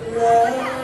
Yeah.